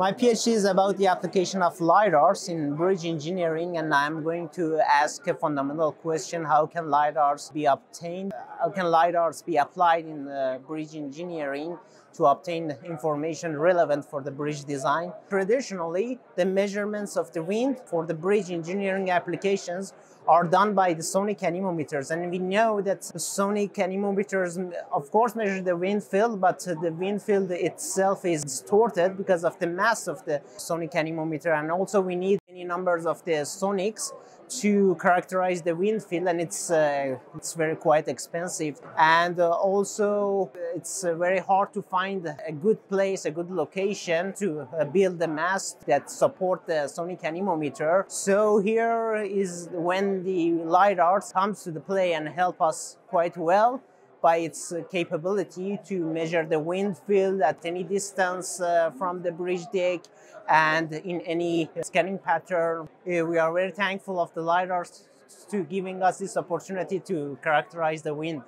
My PhD is about the application of LiDARs in bridge engineering and I'm going to ask a fundamental question, how can LiDARs be obtained? How can LiDARs be applied in bridge engineering to obtain information relevant for the bridge design? Traditionally, the measurements of the wind for the bridge engineering applications are done by the sonic anemometers. And we know that sonic anemometers, of course, measure the wind field, but the wind field itself is distorted because of the mass of the sonic anemometer. And also we need many numbers of the sonics to characterize the wind field and it's uh, it's very quite expensive and uh, also it's uh, very hard to find a good place a good location to uh, build a mast that support the sonic anemometer so here is when the lidars comes to the play and help us quite well by its capability to measure the wind field at any distance uh, from the bridge deck and in any scanning pattern. Uh, we are very thankful of the LiDARs to giving us this opportunity to characterize the wind.